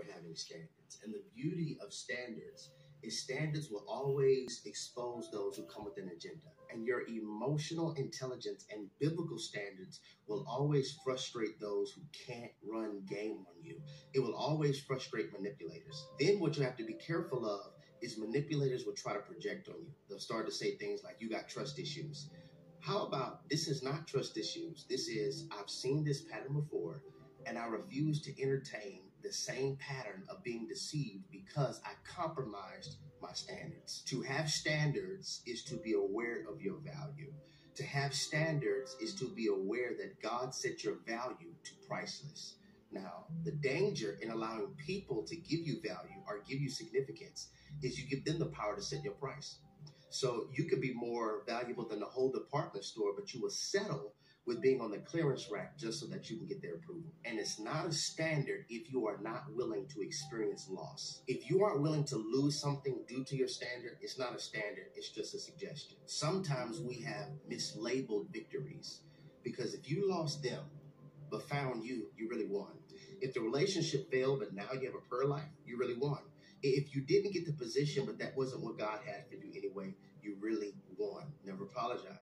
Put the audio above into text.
for having standards. And the beauty of standards is standards will always expose those who come with an agenda. And your emotional intelligence and biblical standards will always frustrate those who can't run game on you. It will always frustrate manipulators. Then what you have to be careful of is manipulators will try to project on you. They'll start to say things like, you got trust issues. How about this is not trust issues? This is, I've seen this pattern before and I refuse to entertain the same pattern of being deceived because I compromised my standards. To have standards is to be aware of your value. To have standards is to be aware that God set your value to priceless. Now, the danger in allowing people to give you value or give you significance is you give them the power to set your price. So you could be more valuable than the whole department store, but you will settle with being on the clearance rack just so that you can get their approval. And it's not a standard if you are not willing to experience loss. If you aren't willing to lose something due to your standard, it's not a standard, it's just a suggestion. Sometimes we have mislabeled victories because if you lost them but found you, you really won. If the relationship failed but now you have a prayer life, you really won. If you didn't get the position but that wasn't what God had for you anyway, you really won. Never apologize.